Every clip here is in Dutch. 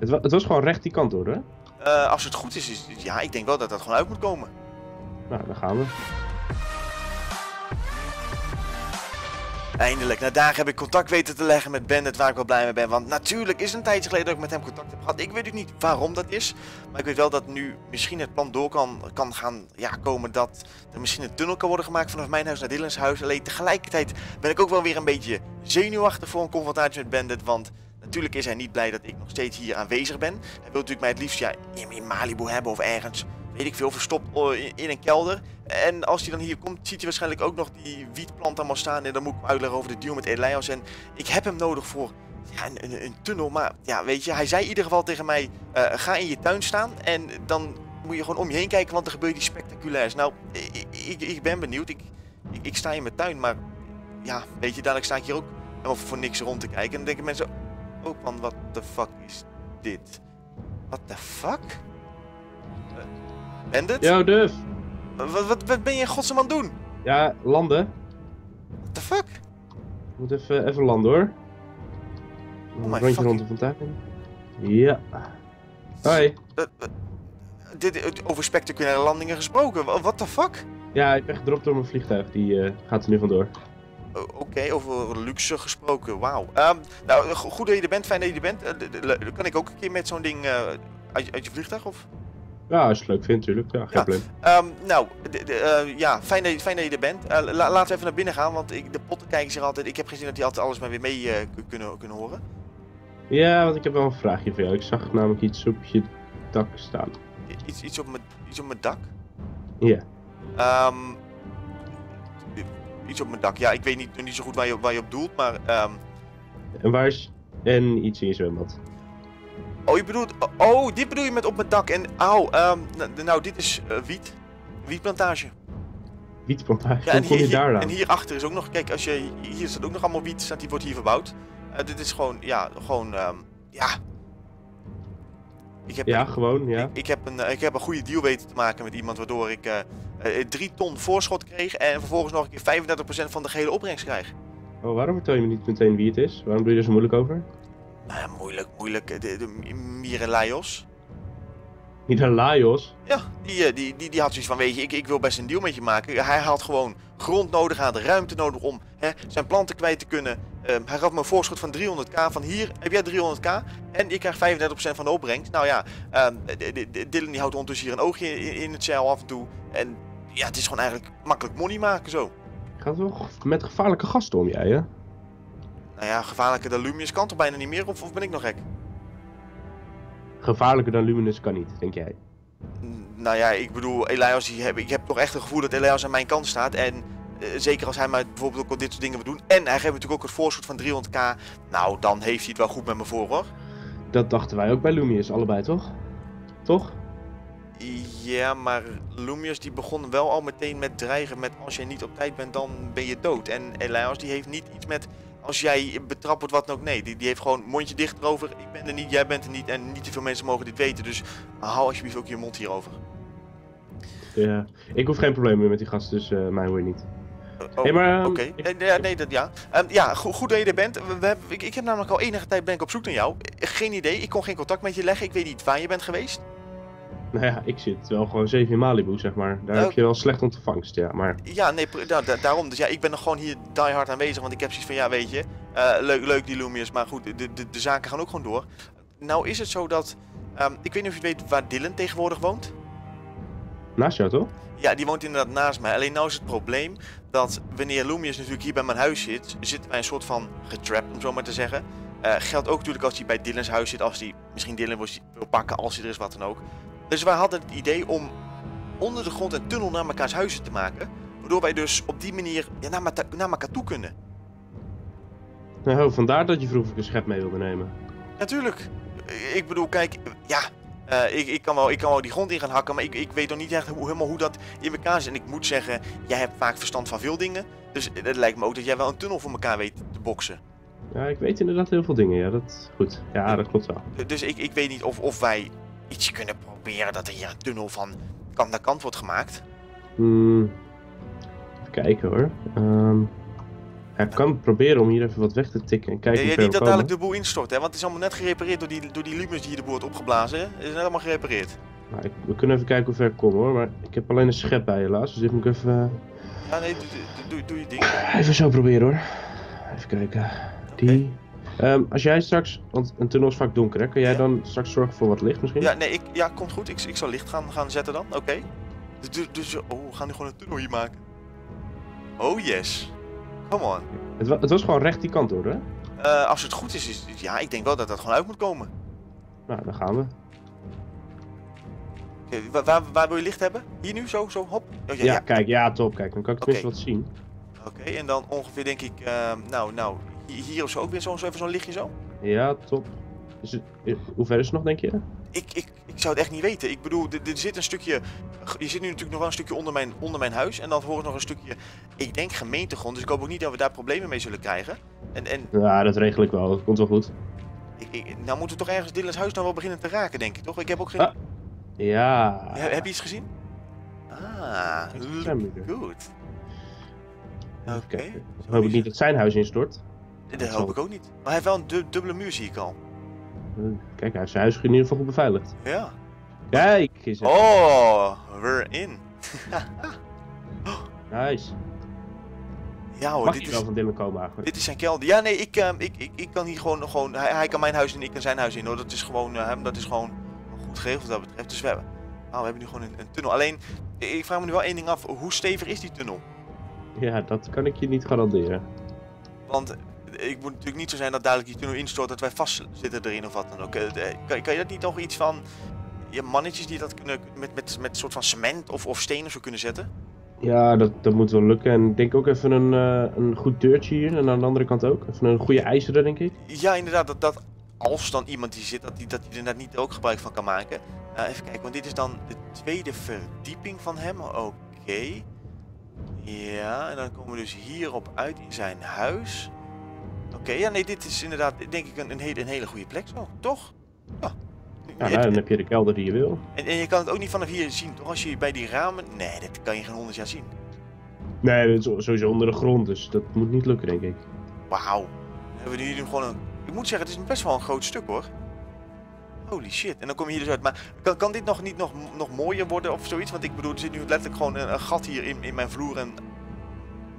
Het, wa- het was gewoon recht die kant door, hè? Eh, als het goed is, is, ja, ik denk wel dat dat gewoon uit moet komen. Nou, daar gaan we. Eindelijk, na dagen heb ik contact weten te leggen met Bandit waar ik wel blij mee ben. Want natuurlijk is een tijdje geleden dat ik met hem contact heb gehad. Ik weet ook niet waarom dat is. Maar ik weet wel dat nu misschien het plan door kan, kan gaan ja, komen dat er misschien een tunnel kan worden gemaakt vanaf mijn huis naar Dylan's huis. Alleen tegelijkertijd ben ik ook wel weer een beetje zenuwachtig voor een confrontatie met Bandit. Want natuurlijk is hij niet blij dat ik nog steeds hier aanwezig ben. Hij wil natuurlijk mij het liefst ja, in, Malibu hebben of ergens, weet ik veel, verstopt eh, in, een kelder. En als hij dan hier komt, ziet hij waarschijnlijk ook nog die wietplant allemaal staan. En dan moet ik uitleggen over de deal met Elias. En ik heb hem nodig voor ja, een, een, tunnel. Maar ja, weet je, hij zei in ieder geval tegen mij: eh, ga in je tuin staan. En dan moet je gewoon om je heen kijken, want er gebeurt iets spectaculairs. Nou, ik, ik, ik ben benieuwd. Ik, ik, ik sta in mijn tuin, maar ja, weet je, dadelijk sta ik hier ook helemaal voor niks rond te kijken. En dan denken mensen: oh man, wat de fuck is dit? Wat de fuck? Uh, Bandit? Yo, Duf! Wat, wat, wat ben je in godsnaam aan het doen? Ja, landen. What the fuck? Ik moet even, even landen, hoor. Oh Een rondje rond de fontein. Ja. Hoi. Eh, eh, dit, eh, over spectaculaire landingen gesproken. What the fuck? Ja, ik ben gedropt door mijn vliegtuig. Die eh, gaat er nu vandoor. O- Oké, over luxe gesproken. Wauw. Ehm, nou, go- goed dat je er bent. Fijn dat je er bent. Eh, kan ik ook een keer met zo'n ding eh, uit, je- uit je vliegtuig? Of? Ja, als je het leuk vindt, natuurlijk. Ja, geen Ja. probleem. Ehm, nou, eh, ja, fijn dat, je, fijn dat je er bent. Eh, la- laten we even naar binnen gaan, want ik, de potten kijken zich altijd. Ik heb gezien dat die altijd alles maar weer mee eh, kunnen, kunnen horen. Ja, want ik heb wel een vraagje voor jou. Ik zag namelijk iets op je dak staan. Iets, iets, op mijn, iets op mijn dak. Ja. Ehm, Iets op mijn dak. Ja, ik weet niet, niet zo goed waar je, waar je op doelt, maar... Um... En waar is... En iets in je zwembad. Oh, je bedoelt... Oh, dit bedoel je met op mijn dak. En, au, oh, nou, dit is eh, wiet. Wietplantage. Wietplantage? Ja, en hier, je daar En hierachter is ook nog... Kijk, als je, hier staat ook nog allemaal wiet. Staat, die wordt hier verbouwd. Eh, dit is gewoon, ja, gewoon... Um, ja, ik heb ja, gewoon, ja. Ik, heb een, eh, ik heb een goede deal weten te maken met iemand, waardoor ik eh, eh, 3 ton voorschot kreeg en vervolgens nog een keer 35% van de gehele opbrengst krijg. Oh, waarom vertel je me niet meteen wie het is? Waarom doe je er zo moeilijk over? Nou, moeilijk, moeilijk. De, de, de Ja, die, eh, die, die, die had zoiets van, weet je, ik, ik wil best een deal met je maken. Hij had gewoon grond nodig, aan de ruimte nodig om hè, zijn planten kwijt te kunnen. Ehm, hij gaf me een voorschot van 300k, van hier heb jij 300k en je krijgt 35% van de opbrengst. Nou ja, um, Dylan die houdt ondertussen hier een oogje in, in het cel af en toe. En ja, het is gewoon eigenlijk makkelijk money maken zo. Gaat wel met gevaarlijke gasten om jij, hè? Nou ja, gevaarlijke dan kan toch bijna niet meer, of, of ben ik nog gek? Gevaarlijker dan Luminous kan niet, denk jij. N- Nou ja, ik bedoel, Elias, die heb, ik heb toch echt het gevoel dat Elias aan mijn kant staat. En eh, zeker als hij mij bijvoorbeeld ook al dit soort dingen wil doen. En hij geeft natuurlijk ook het voorschot van 300k. Nou, dan heeft hij het wel goed met me voor hoor. Dat dachten wij ook bij Lumius, allebei, toch? Toch? Ja, maar Lumius die begon wel al meteen met dreigen met als jij niet op tijd bent, dan ben je dood. En Elias die heeft niet iets met als jij betrapt wordt, wat dan ook. Nee, die, die heeft gewoon mondje dicht erover. Ik ben er niet, jij bent er niet en niet te veel mensen mogen dit weten. Dus hou alsjeblieft ook je mond hierover. Ja. Ik hoef geen probleem meer met die gasten, dus eh, mij hoor je niet. Oh, hey, maar... ehm, Oké, nee, nee, nee, dat ja. Ehm, ja, goed, goed dat je er bent. We, we hebben, ik, ik heb namelijk al enige tijd ben ik op zoek naar jou. Eh, Geen idee, ik kon geen contact met je leggen. Ik weet niet waar je bent geweest. Nou ja, ik zit wel gewoon zeven in Malibu, zeg maar. Daar Oh. heb je wel slecht ontvangst, ja. Maar Ja, nee, da- daarom. Dus ja, ik ben nog gewoon hier die hard aanwezig. Want ik heb zoiets van, ja, weet je, eh, leuk, leuk die Lumius. Maar goed, de, de, de zaken gaan ook gewoon door. Nou is het zo dat, ehm, ik weet niet of je weet waar Dylan tegenwoordig woont. naast jou, toch? Ja, die woont inderdaad naast mij. Alleen nou is het probleem dat wanneer Lumius natuurlijk hier bij mijn huis zit, zitten wij een soort van getrapt, om zo maar te zeggen. Eh, geldt ook natuurlijk als hij bij Dylan's huis zit, als hij misschien Dylan wil wil pakken, als hij er is, wat dan ook. Dus wij hadden het idee om onder de grond een tunnel naar mekaars huizen te maken. Waardoor wij dus op die manier ja, naar, meta- naar elkaar toe kunnen. Nou, vandaar dat je vroeger een schep mee wilde nemen. Natuurlijk. Ik bedoel, kijk, ja, eh, ik, ik, kan wel, ik kan wel die grond in gaan hakken, maar ik, ik weet nog niet echt hoe, helemaal hoe dat in elkaar zit. En ik moet zeggen, jij hebt vaak verstand van veel dingen. Dus het lijkt me ook dat jij wel een tunnel voor elkaar weet te boksen. Ja, ik weet inderdaad heel veel dingen, ja. Dat goed. Ja, dat klopt wel. Dus ik, ik weet niet of, of wij iets kunnen proberen dat er hier een tunnel van kant naar kant wordt gemaakt. Hmm. Even kijken hoor. Ehm, Ja, ik kan proberen om hier even wat weg te tikken en kijken Ja, hoe ja, ver niet dat dadelijk de boel instort, hè? Want het is allemaal net gerepareerd door die, door die lumens die hier de boel wordt opgeblazen. Het is net allemaal gerepareerd. Nou, ik- we kunnen even kijken hoe ver ik kom hoor, maar ik heb alleen een schep bij helaas, dus dit moet ik even, Ja, nee, doe, doe, doe, doe je ding. even zo proberen hoor. Even kijken. Die. Ehm, als jij straks, want een tunnel is vaak donker hè, kan jij Ja. dan straks zorgen voor wat licht misschien? Ja, nee, ik, ja, komt goed. Ik, ik zal licht gaan, gaan zetten dan. Oké. Dus, dus, dus, oh, we gaan nu gewoon een tunnel hier maken. Oh yes. Come on. Het, wa- het was gewoon recht die kant door hè? Eh, als het goed is, is, ja, ik denk wel dat dat gewoon uit moet komen. Nou, daar gaan we. Oké, wa- waar, waar wil je licht hebben? Hier nu, zo, zo, hop. Oh, Ja, kijk, ja top, kijk, dan kan ik tenminste wat zien. Oké, en dan ongeveer denk ik, ehm, nou, nou, hier, of zo ook weer zo, zo even zo'n lichtje zo. Ja, top. Is het, eh, hoe ver is het nog denk je? Ik, ik, ik zou het echt niet weten. Ik bedoel, er, er zit een stukje. Je zit nu natuurlijk nog wel een stukje onder mijn, onder mijn huis. En dan vervolgens nog een stukje. Ik denk gemeentegrond. Dus ik hoop ook niet dat we daar problemen mee zullen krijgen. En, en Ja, dat regel ik wel, dat komt wel goed. ik, ik- nou moeten we toch ergens Dylan's huis nou wel beginnen te raken, denk ik toch? Ik heb ook geen. Ah. Ja. He- heb je iets gezien? Ah, goed. Oké. Dan hoop ik niet dat zijn huis instort. Dat hoop ik ook niet. Maar hij heeft wel een du- dubbele muur, zie ik al. Eh, Kijk, hij heeft zijn huis in ieder geval goed beveiligd. Ja. Kijk eens. even. Oh, we're in. Nice. Ja hoor, Mag dit is. wel van Dylan komen eigenlijk? Dit is zijn kelder. Ja, nee, ik, ehm, ik, ik, ik kan hier gewoon, gewoon hij, hij kan mijn huis in, ik kan zijn huis in hoor. Dat is gewoon, eh, dat is gewoon goed geregeld wat dat betreft. Dus we hebben, nou, we hebben nu gewoon een, een tunnel. Alleen, ik vraag me nu wel één ding af. Hoe stevig is die tunnel? Ja, dat kan ik je niet garanderen. Want ik moet natuurlijk niet zo zijn dat dadelijk die tunnel instort dat wij vastzitten erin of wat dan ook. Eh, de- Kan, kan je dat niet nog iets van, ja, mannetjes die dat kunnen, met, met, met soort van cement of, of steen of zo kunnen zetten? Ja, dat, dat moet wel lukken. En ik denk ook even een, eh, een goed deurtje hier. En aan de andere kant ook. Even een goede ijzeren, denk ik. Ja, inderdaad, dat, dat als dan iemand die zit, dat die, dat die er inderdaad niet ook gebruik van kan maken. Eh, even kijken, want dit is dan de tweede verdieping van hem. Oké. Ja, en dan komen we dus hierop uit in zijn huis. Ja, nee, dit is inderdaad, denk ik, een, een, hele, een hele goede plek zo, toch? Ja. Nou, dan heb je de kelder die je wil. en, en je kan het ook niet vanaf hier zien, toch? Als je bij die ramen... Nee, dat kan je geen honderd jaar zien. Nee, dat is sowieso onder de grond. Dus dat moet niet lukken, denk ik. Wauw. Hebben we hier nu gewoon een... Ik moet zeggen, het is best wel een groot stuk hoor. Holy shit. En dan kom je hier dus uit. Maar kan, kan dit nog niet nog, nog mooier worden of zoiets? Want ik bedoel, er zit nu letterlijk gewoon een, een gat hier in, in mijn vloer en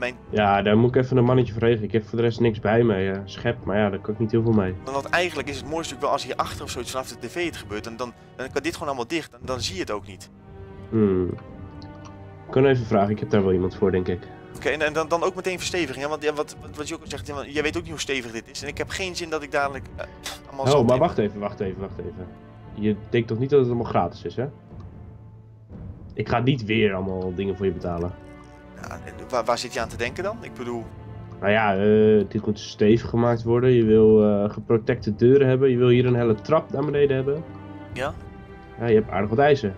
mijn... Ja, daar moet ik even een mannetje voor regelen. Ik heb voor de rest niks bij me. Ja, schep, maar ja, daar kan ik niet heel veel mee. Want eigenlijk is het mooiste natuurlijk wel als hier achter of zoiets vanaf de tv het gebeurt. En dan, dan kan dit gewoon allemaal dicht. En dan zie je het ook niet. Hmm. Ik kan even vragen. Ik heb daar wel iemand voor, denk ik. Oké, en, en dan, dan ook meteen versteviging. Hè? Want ja, wat, wat, wat je ook al zegt, ja, jij weet ook niet hoe stevig dit is. En ik heb geen zin dat ik dadelijk eh, allemaal Oh, maar wacht even, wacht even, wacht even. Je denkt toch niet dat het allemaal gratis is, hè? Ik ga niet weer allemaal dingen voor je betalen. Ja, waar, waar zit je aan te denken dan? Ik bedoel... Nou ja, eh, dit moet stevig gemaakt worden. Je wil eh geprotecte deuren hebben. Je wil hier een hele trap naar beneden hebben. Ja? Ja, je hebt aardig wat eisen.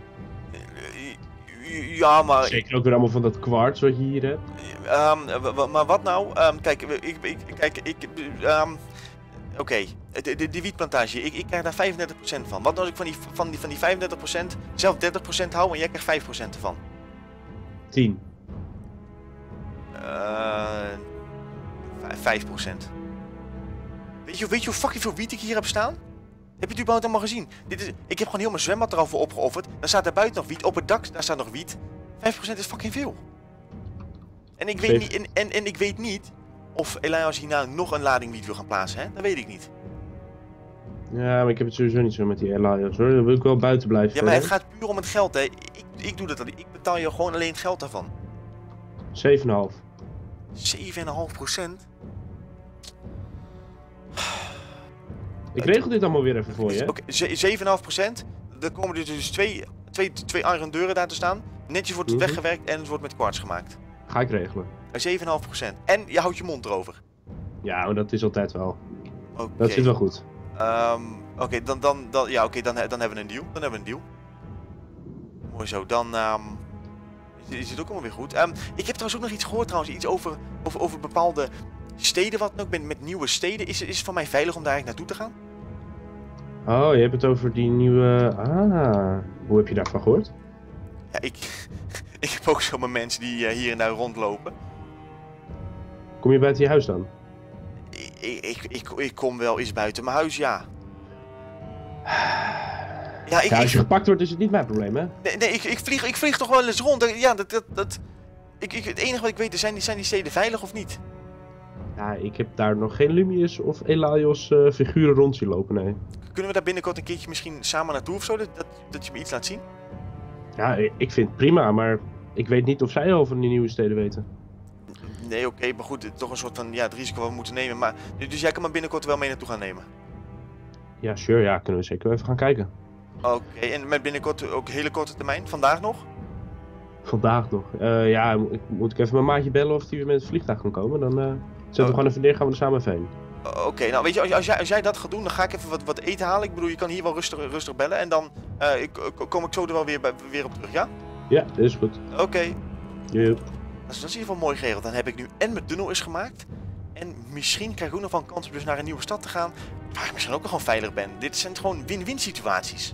Ja, maar... Zeker ook weer allemaal van dat kwarts wat je hier hebt. Ehm, maar wat nou? Ehm, kijk, ik, ik, kijk, ik, ehm, oké, de, de, die wietplantage, ik, ik krijg daar 35% van. Wat nou als ik van die, van die, van die 35% zelf 30% hou en jij krijgt 5% ervan? 10. Eh 5%. Weet je, weet je hoe fucking veel wiet ik hier heb staan? Heb je het überhaupt allemaal gezien? Dit is, ik heb gewoon heel mijn zwembad er al voor opgeofferd. Dan staat daar buiten nog wiet. Op het dak daar staat nog wiet. 5% is fucking veel. En ik weet niet, en, en, en ik weet niet of Elias hierna nog een lading wiet wil gaan plaatsen. Hè? Dat weet ik niet. Ja, maar ik heb het sowieso niet zo met die Elias hoor. Dan wil ik wel buiten blijven. Ja, maar het gaat puur om het geld. Hè. Ik, ik doe dat al. Ik betaal je gewoon alleen het geld daarvan. 7,5. 7,5%. Ik regel dit allemaal weer even voor je. Oké, ze- 7,5%. Dan komen er dus twee, twee, twee iron deuren daar te staan. Netjes wordt het Mhm. weggewerkt en het wordt met kwarts gemaakt. Ga ik regelen. Eh, 7,5%. En je houdt je mond erover. Ja, dat is altijd wel. Oké. Dat zit wel goed. Ehm, Oké, dan, dan, dan, ja, oké, dan, dan hebben we een deal. Dan hebben we een deal. Mooi zo. Dan ehm, is, het ook allemaal weer goed. Ehm, ik heb trouwens ook nog iets gehoord trouwens. Iets over, over, over bepaalde steden wat ook. Met, met nieuwe steden. Is, is het voor mij veilig om daar eigenlijk naartoe te gaan? Oh, je hebt het over die nieuwe... Ah, hoe heb je daarvan gehoord? Ja, ik, ik heb ook zomaar mensen die eh, hier en daar rondlopen. Kom je buiten je huis dan? Ik, ik, ik, ik kom wel eens buiten mijn huis, ja. Ja, ik, Ja, als ik, je gepakt wordt is het niet mijn probleem, hè? nee, nee, ik, ik, vlieg, ik vlieg toch wel eens rond. Ja, dat, dat, dat, ik, ik, het enige wat ik weet is, zijn die, zijn die steden veilig of niet? Ja, ik heb daar nog geen Lumius of Elaios eh, figuren rond zien lopen, nee. Kunnen we daar binnenkort een keertje misschien samen naartoe of zo? Dat, dat, je me iets laat zien? Ja, ik vind het prima, maar ik weet niet of zij over die nieuwe steden weten. Nee, oké, maar goed, het is toch een soort van ja, het risico wat we moeten nemen. Maar, dus jij kan me binnenkort wel mee naartoe gaan nemen? Ja, sure, ja, kunnen we zeker even gaan kijken. Oké, en met binnenkort ook hele korte termijn? Vandaag nog? Vandaag nog. Eh, ja, moet ik even mijn maatje bellen of die weer met het vliegtuig kan komen? Dan eh, zetten we Oh. gewoon even neer, gaan we er samen even heen. Oké, nou weet je, als, als, jij, als jij dat gaat doen, dan ga ik even wat, wat eten halen. Ik bedoel, je kan hier wel rustig, rustig bellen en dan eh, ik, kom ik zo er wel weer, bij, weer op terug, ja? Ja, dat is goed. Oké, Yep. dat is, dat is in ieder geval mooi geregeld. Dan heb ik nu en mijn tunnel is gemaakt. En misschien krijg ik ook nog wel een kans om dus naar een nieuwe stad te gaan. Waar ik misschien ook nog gewoon veilig ben. Dit zijn gewoon win-win situaties.